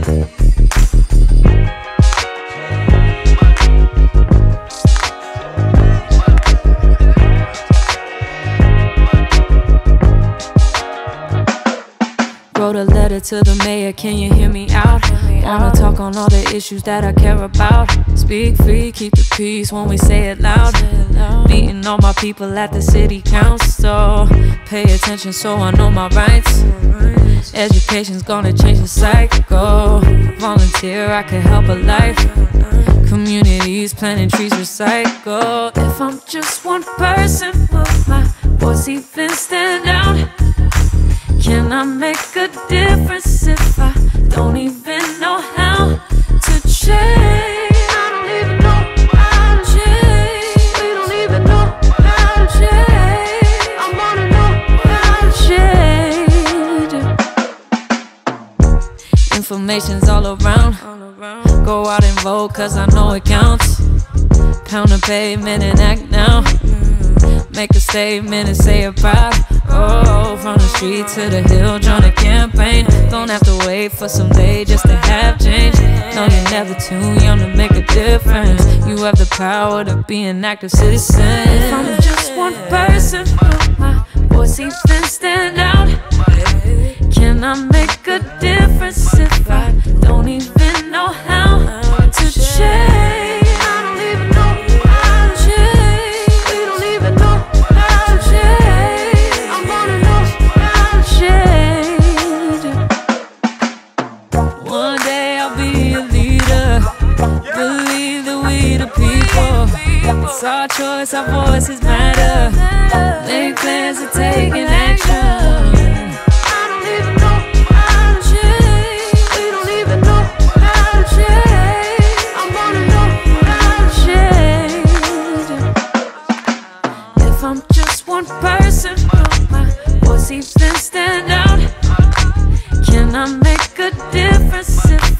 Wrote a letter to the mayor, can you hear me out? Wanna talk on all the issues that I care about. Speak free, keep the peace when we say it loud. Meeting all my people at the city council. Pay attention so I know my rights. Education's gonna change the cycle. Volunteer, I can help a life. Communities planting trees recycle. If I'm just one person, will my voice even stand out? Can I make a difference if I don't even Information's all around. Go out and vote, cause I know it counts. Pound the pavement and act now. Make a statement and say it proud. Oh, from the street to the hill, join a campaign. Don't have to wait for some day just to have change. No, you're never too young to make a difference. You have the power to be an active citizen. If I'm just one person, my voice even stand out? Can I make a difference Be a leader. Believe that we the people. It's our choice, our voices matter. Make plans to take an action. I'm just one person, will even stand out? Can I make a difference